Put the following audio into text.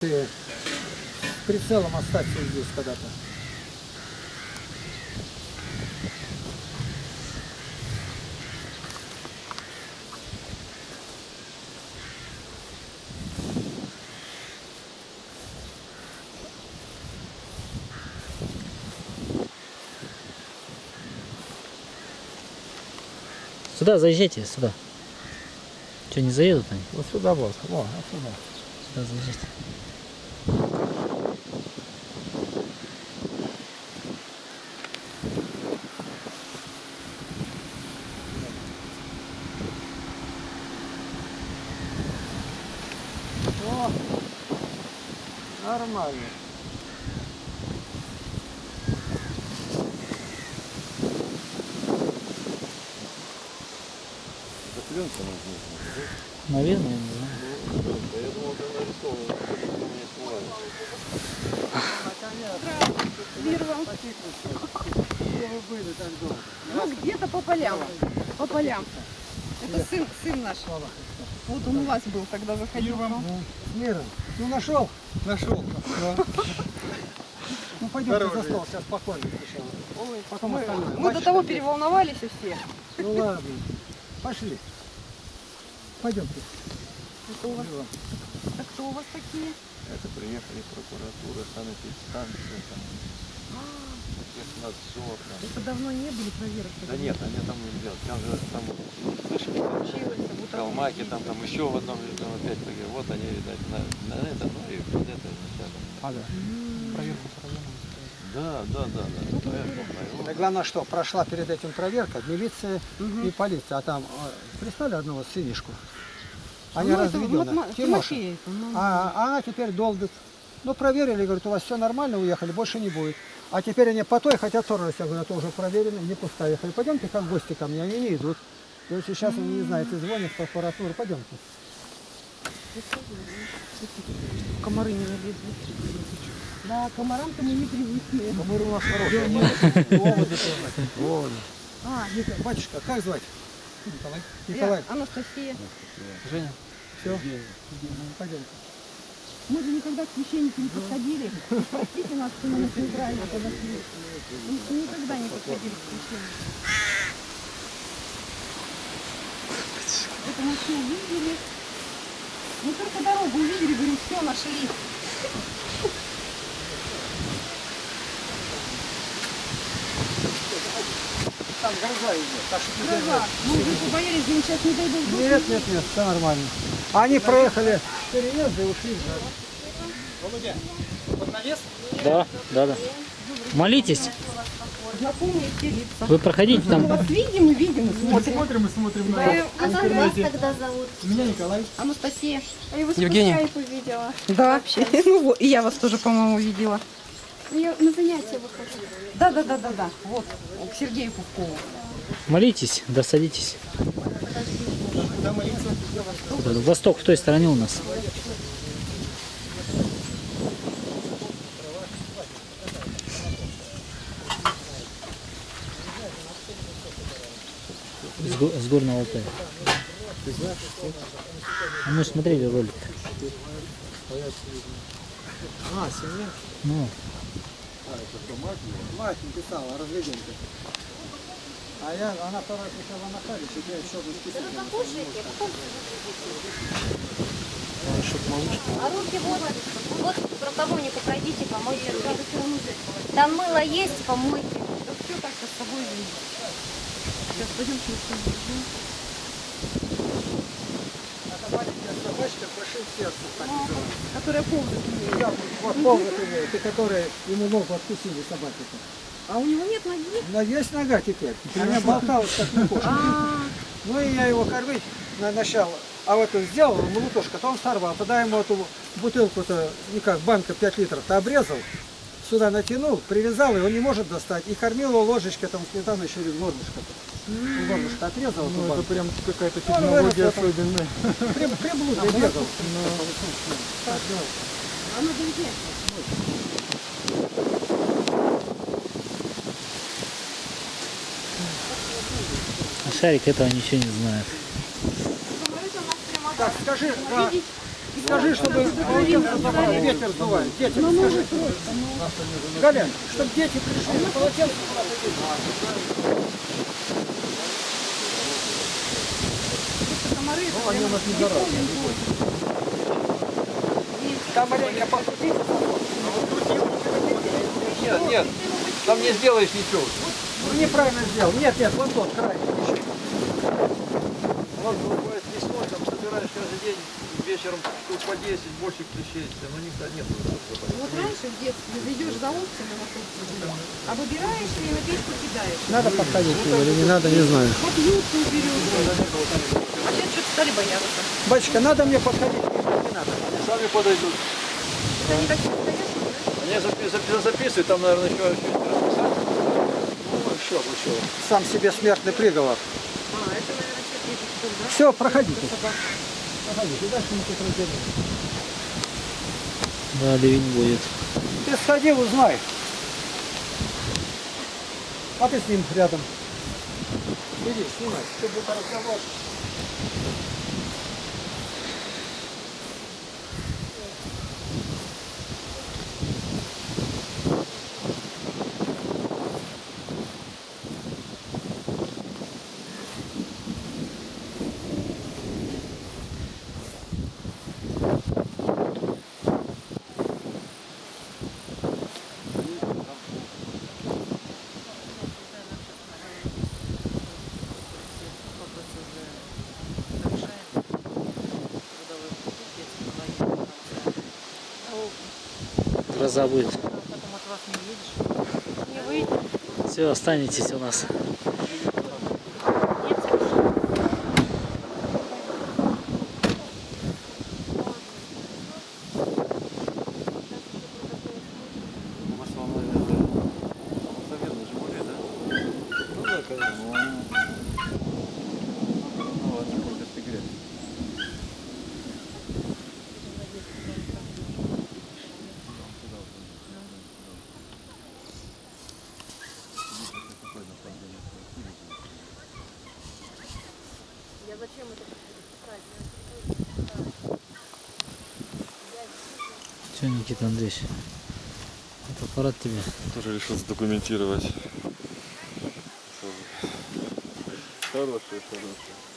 Ты с прицелом остаться здесь когда-то. Сюда заезжайте, сюда. Что, не заедут они? Вот сюда вот, вот, отсюда. Сюда заезжайте. О, нормально. Это пленка нужна. Наверное, я не знаю. Ну, где-то по полям. По полям. Это сын, сын наш. Вот он у вас был, когда заходил. Ну, с миром. Ну, нашел? Нашел. Ну, пойдемте за стол, сейчас спокойно сначала. Ой, Потом мы, остальное. мы до того переволновались и все. Ну, ладно. Пошли. Пойдемте. Так кто у вас такие? Это приехали прокуратура, санэпидстанция, там, технадзор. Там. Это давно не были проверок. Да нет, они там не делают. Там же там вот, слышали, там, а вот Калмаки, там, там еще в одном видно опять такие. Вот они, видать, на, на это, ну и под это вначале. Ага. Да, да, да, да. Проверку Да провел. главное, что прошла перед этим проверка, милиция и полиция. А там, э, прислали одного сынишку. Они Ну, это разведены. Матма- Тимоша. Тимофей это, ну. А, а она теперь долбит. Ну, проверили, говорят, у вас все нормально, уехали, больше не будет. А теперь они по той хотят ссорились. Я говорю, это уже проверено, не пустая. Я говорю, пойдемте как гости ко мне, они не идут. И вот сейчас они не знают, и звонят в прокуратуру, пойдемте. Комары не налезли. Да, комарам-то мы не привыкли. Комары у нас хорошие. Вот. А, Батюшка, как звать? Николай. Николай. я, Анастасия. Женя. Все. Пойдемте. Мы же никогда к священнику не подходили. Простите нас, что мы нас неправильно подошли. Мы никогда не подходили к священнику. Это мы все увидели. Мы только дорогу увидели, говорим, все, нашли. Там гроза идет. Так что Гроза. Мы уже побоялись, что сейчас не дойдут. до Нет, нет, нет, все нормально. Они проехали переезд и ушли. Володя, вот навес? Да, да, да. Молитесь. Вы проходите Мы там. вас видим и видим, и смотрим. Смотрим и смотрим на Да, А как вас тогда зовут? Меня Николай. Анастасия. Я его Евгения. по скайпу видела. Да, вообще. Ну и я вас тоже, по-моему, видела. Я на занятия выхожу. Да, да, да, да, да. Вот, к Сергею Пупкову. Молитесь, да садитесь. Куда? Восток в той стороне у нас. С, го- с горного Алтая. А мы смотрели ролик. А, семья. Ну, Мать написала, разведенка. А я, она вторая писала на харе, теперь еще буду писать. А руки вот, вот к рукомойнику пройдите, помойте. Там мыло есть, помойте. Да все так-то с собой видно. Сейчас пойдем Это маленькая собачка, прошил сердце. Которая ползает умеет. Да, вот ползает имеет, и которые ему ногу откусили собаки-то. А у него нет ноги? Но есть нога теперь. Она болталась, как не кошка. А, Ну и я его кормить на начало. А вот он сделал, молотушка, то он сорвал. Тогда ему эту бутылку-то, ну как, банка 5 литров-то обрезал, сюда натянул, привязал, и он не может достать. И кормил его ложечкой, там сметана еще или горлышко. Горлышко отрезал эту банку. прям какая-то Он вырос в этом. особенная. Прям, приблудный бегал. а надо взять. а Шарик этого ничего не знает. Так, скажи, а, Скажи, чтобы полотенце ветер сдувает. Детям скажи. Галя, чтобы дети пришли, полотенце деть. Комары Ну, они у нас не заразны. Там маленько покрути. Нет, нет, там не сделаешь ничего. Ну, неправильно сделал. Нет, нет, вон тот край. У нас бывает весной, там собираешь каждый день вечером штук по 10 бочек клещей, но никто нет. Вот раньше в детстве ведешь за овцами на собственно, а выбираешь и на печку кидаешь. Надо подходить нему или не надо, не знаю. Попьются уберешь. А сейчас что-то стали бояться. Батюшка, надо мне подходить не надо. Они сами подойдут. Это не такие настоящие, да? Они запи- запи- записывают, там, наверное, еще что-нибудь расписать. Ну, еще, еще. Сам себе смертный приговор. А, это, наверное, все пишут, что ли, да? Все, проходите. Проходите, дальше мы тут разберемся. Да, ливень будет. Ты сходи, узнай. А ты с ним рядом. Иди, снимай. Будет разговор. Гроза будет. Потом от вас не едешь. Не выйдешь. Все, останетесь у нас. В основном, это заветные Жигули, да? Ну да, конечно. Ну ладно, сколько ты Все, Никита Андреевич. Это аппарат тебе. Тоже решил задокументировать. Хороший, хороший.